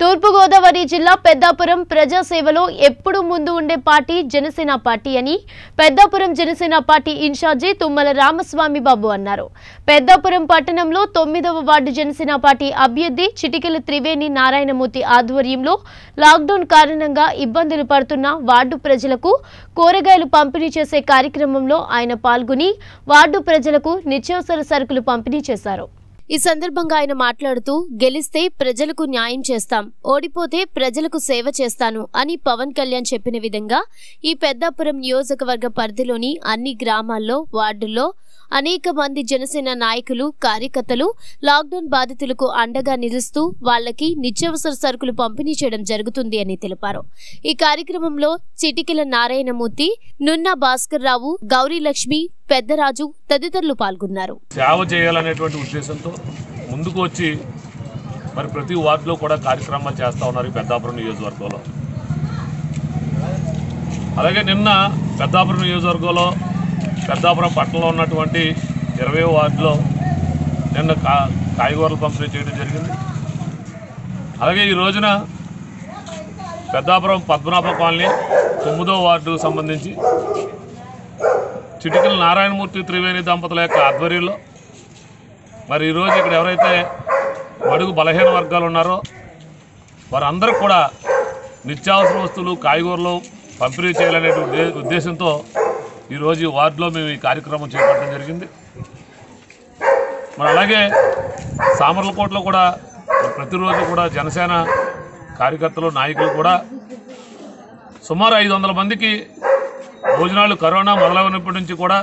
తూర్పుగోదావరి జిల్లా పెద్దాపురం ప్రజాసేవలో ఎప్పుడు ముందు ఉండే పార్టీ జనసేన పార్టీ అని పెద్దాపురం జనసేన పార్టీ ఇన్ఛార్జి తుమ్మల రామస్వామి బాబు అన్నారు. పెద్దాపురం పట్టణంలో తొమ్మిదవ వార్డు జనసేన పార్టీ అభ్యర్థి చిటికెల త్రివేణి నారాయణమూర్తి ఆధ్వర్యంలో లాక్డౌన్ కారణంగా ఇబ్బందులు పడుతున్న వార్డు ప్రజలకు కూరగాయలు పంపిణీ చేసే కార్యక్రమంలో ఆయన పాల్గొని వార్డు ప్రజలకు నిత్యావసర సరుకులు పంపిణీ చేశారు. ఈ సందర్భంగా ఆయన మాట్లాడుతూ గెలిస్తే ప్రజలకు న్యాయం చేస్తాం ఓడిపోతే ప్రజలకు సేవ చేస్తాను అని పవన్ కళ్యాణ్ చెప్పిన విధంగా ఈ పెద్దాపురం నియోజకవర్గ పరిధిలోని అన్ని గ్రామాల్లో వార్డుల్లో అనేక మంది జనసేన నాయకులు కార్యకర్తలు లాక్డౌన్ బాధితులకు అండగా నిలుస్తూ వాళ్ళకి నిత్యావసర సరుకులు పంపిణీ చేయడం జరుగుతుంది అని తెలిపారు. ఈ కార్యక్రమంలో చిటికెల నారాయణమూర్తి నున్నా భాస్కర్ రావు గౌరీలక్ష్మి పెద్దరాజు తదితరులు పాల్గొన్నారు. సేవ చేయాలనేటువంటి ఉద్దేశంతో ముందుకు వచ్చి మరి ప్రతి వార్డులో కూడా కార్యక్రమాలు చేస్తూ ఉన్నారు పెద్దాపురం నియోజకవర్గంలో. అలాగే నిన్న పెద్దాపురం నియోజకవర్గంలో పెద్దాపురం పట్టణంలో ఉన్నటువంటి ఇరవై వార్డులో నిన్న కా కాయగూరలు పంపిణీ చేయడం జరిగింది. అలాగే ఈ రోజున పెద్దాపురం పద్మనాభ కాలనీ తొమ్మిదో వార్డుకు సంబంధించి చిటికల నారాయణమూర్తి త్రివేణి దంపతుల యొక్క ఆధ్వర్యంలో మరి ఈరోజు ఇక్కడ ఎవరైతే బడుగు బలహీన వర్గాలు ఉన్నారో వారందరూ కూడా నిత్యావసర వస్తువులు కాయగూరలు పంపిణీ చేయాలనే ఉద్దేశంతో ఈరోజు ఈ వార్డులో మేము ఈ కార్యక్రమం చేపట్టడం జరిగింది. మరి అలాగే సామర్లకోటలో కూడా ప్రతిరోజు కూడా జనసేన కార్యకర్తలు నాయకులు కూడా సుమారు ఐదు వందల మందికి భోజనాలు కరోనా మొదలైనప్పటి నుంచి కూడా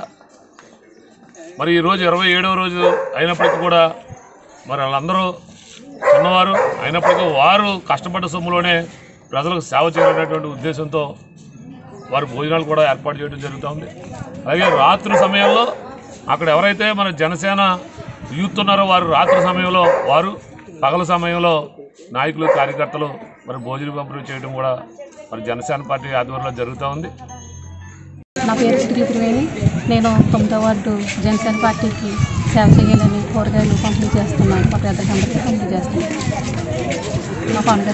మరి ఈరోజు ఇరవై ఏడవ రోజు అయినప్పటికీ కూడా మరి వాళ్ళందరూ చిన్నవారు అయినప్పటికీ వారు కష్టపడ్డ సొమ్ములోనే ప్రజలకు సేవ చేయాలనేటువంటి ఉద్దేశంతో వారు భోజనాలు కూడా ఏర్పాటు చేయడం జరుగుతుంది. అలాగే రాత్రి సమయంలో అక్కడ ఎవరైతే మన జనసేన యూత్ ఉన్నారో వారు రాత్రి సమయంలో వారు పగల సమయంలో నాయకులు కార్యకర్తలు మరి భోజనం పంపిణీ చేయడం కూడా మరి జనసేన పార్టీ ఆధ్వర్యంలో జరుగుతూ ఉంది. నా పేరు శ్రీ త్రివేణి. నేను తొమ్మిదో వార్డు జనసేన పార్టీకి సేవ చేయాలని కూరగాయలు పంపిణీ చేస్తున్నాను. మా పెద్దలందరికీ పంపిణీ చేస్తున్నాను. మా పండుగ